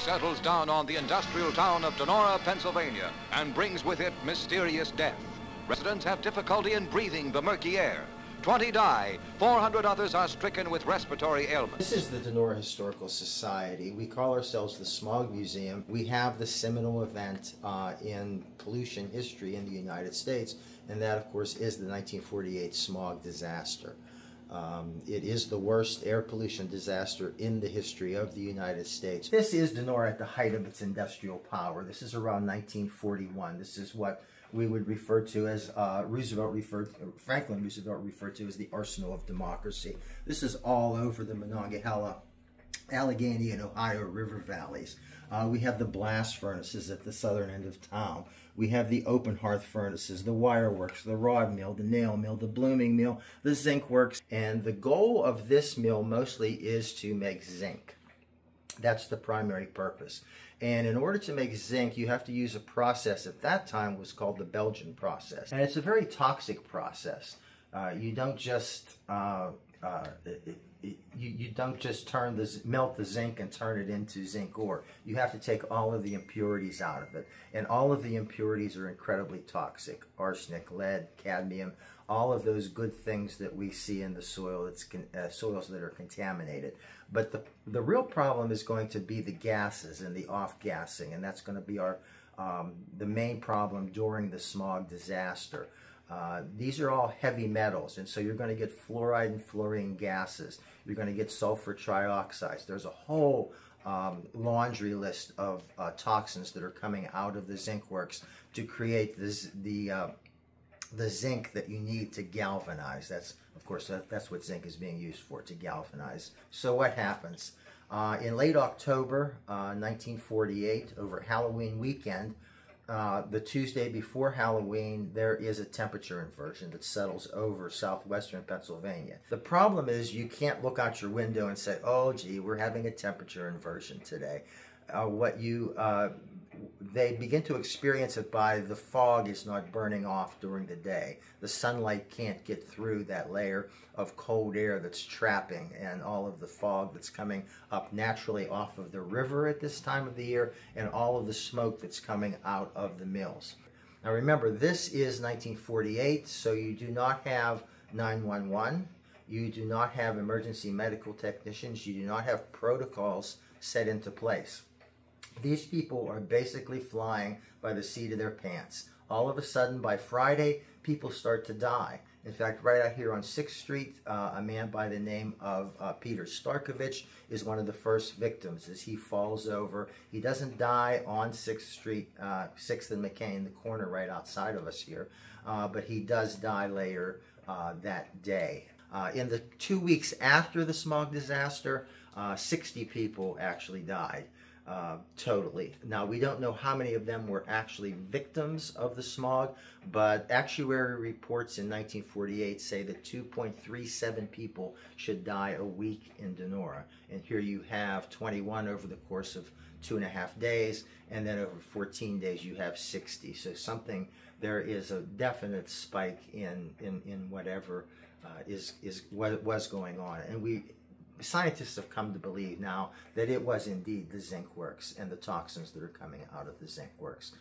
settles down on the industrial town of Donora, Pennsylvania, and brings with it mysterious death. Residents have difficulty in breathing the murky air. 20 die, 400 others are stricken with respiratory ailments. This is the Donora Historical Society. We call ourselves the Smog Museum. We have the seminal event uh, in pollution history in the United States, and that, of course, is the 1948 smog disaster. Um, it is the worst air pollution disaster in the history of the United States. This is Donora at the height of its industrial power. This is around 1941. This is what we would refer to as uh, Roosevelt referred, Franklin Roosevelt referred to as the arsenal of democracy. This is all over the Monongahela, Allegheny, and Ohio River valleys. Uh, we have the blast furnaces at the southern end of town. We have the open hearth furnaces, the wire works, the rod mill, the nail mill, the blooming mill, the zinc works. And the goal of this mill mostly is to make zinc. That's the primary purpose. And in order to make zinc, you have to use a process at that time was called the Belgian process. And it's a very toxic process. Uh, you don't just uh, uh, it, it, you, you don't just turn the melt the zinc and turn it into zinc ore. You have to take all of the impurities out of it, and all of the impurities are incredibly toxic: arsenic, lead, cadmium, all of those good things that we see in the soil. That's uh, soils that are contaminated. But the the real problem is going to be the gases and the off gassing, and that's going to be our um, the main problem during the smog disaster. Uh, these are all heavy metals, and so you're going to get fluoride and fluorine gases. You're going to get sulfur trioxides. There's a whole um, laundry list of uh, toxins that are coming out of the zinc works to create this, the uh, the zinc that you need to galvanize. That's of course that, that's what zinc is being used for to galvanize. So what happens? Uh, in late October 1948, uh, over Halloween weekend, uh, the Tuesday before Halloween, there is a temperature inversion that settles over southwestern Pennsylvania. The problem is you can't look out your window and say, oh, gee, we're having a temperature inversion today. Uh, what you uh, they begin to experience it by the fog is not burning off during the day. The sunlight can't get through that layer of cold air that's trapping and all of the fog that's coming up naturally off of the river at this time of the year and all of the smoke that's coming out of the mills. Now remember, this is 1948, so you do not have 911. You do not have emergency medical technicians. You do not have protocols set into place. These people are basically flying by the seat of their pants. All of a sudden, by Friday, people start to die. In fact, right out here on 6th Street, uh, a man by the name of uh, Peter Starkovich is one of the first victims as he falls over. He doesn't die on 6th Street, uh, 6th and McKean, the corner right outside of us here, uh, but he does die later uh, that day. Uh, in the two weeks after the smog disaster, 60 people actually died. Uh, totally. Now, we don't know how many of them were actually victims of the smog, but actuary reports in 1948 say that 2.37 people should die a week in Donora. And here you have 21 over the course of two and a half days, and then over 14 days you have 60. So something, there is a definite spike in, in, in whatever uh, is, is what was going on. And we scientists have come to believe now that it was indeed the zinc works and the toxins that are coming out of the zinc works.